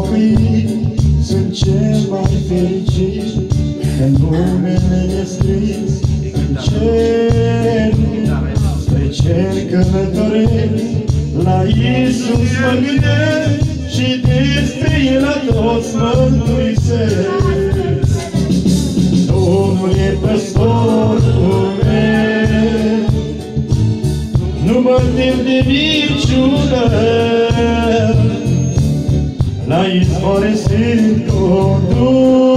pocăit Sunt cel mai fericit. Că numele e scris în cer Spre cer călătoresc. La Iisus mă gândesc Și despre El la toți mă mărturisesc Domnul e păstorul meu. Nu mă tem de niciună La izvoare sunt condus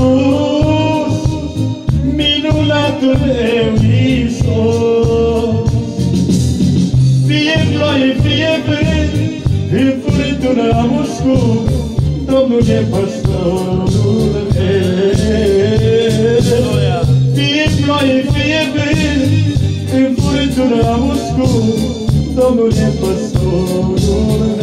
Minunatul meu Iisus Fie ploaie, fie vânt În furtună am uscut Domnul e păstorul meu. Fie ploaie, fie vânt În furtună am uscut Domnul e păstorul meu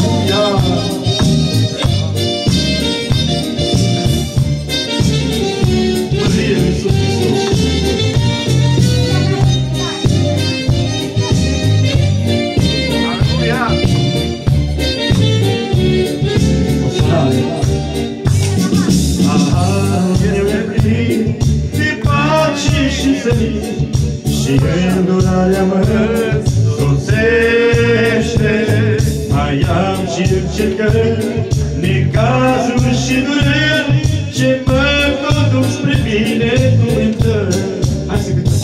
îndurarea mă soțește. Mai am și încercări, necazuri și dureri, ce mă conduc spre binecuvântări. Hai să cântăm!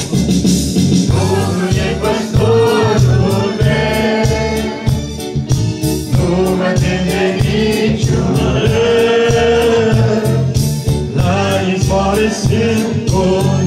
Domnul e păstorul meu, nu mă tem de niciun rău. La izvoare sunt condus,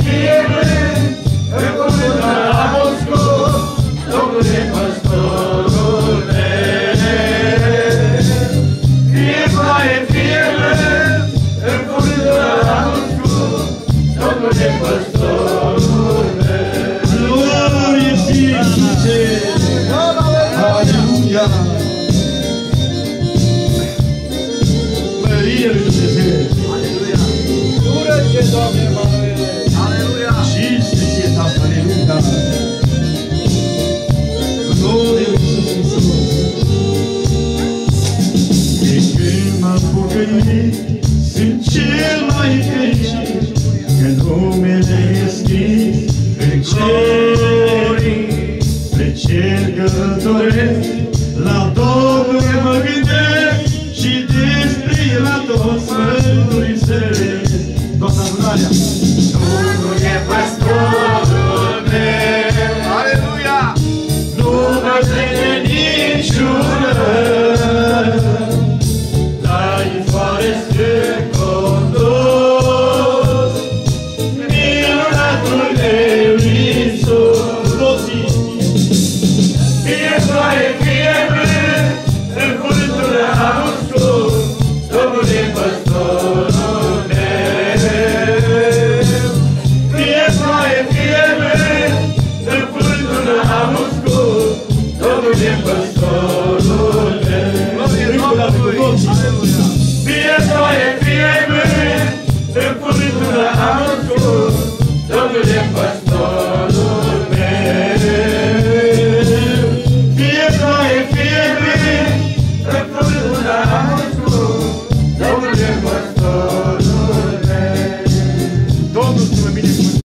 Domnul e păstorul meu. Glorie ție, Iisuse! Aleluia! Mărie lui Dumnezeu! Dură-te, Doamne, Emanuele! Cinste ție, Tată, aleluia! Cer călătoresc, la Domnul mă gândesc și despre El la toți mărturisesc. Toată adunarea! Domnul e păstorul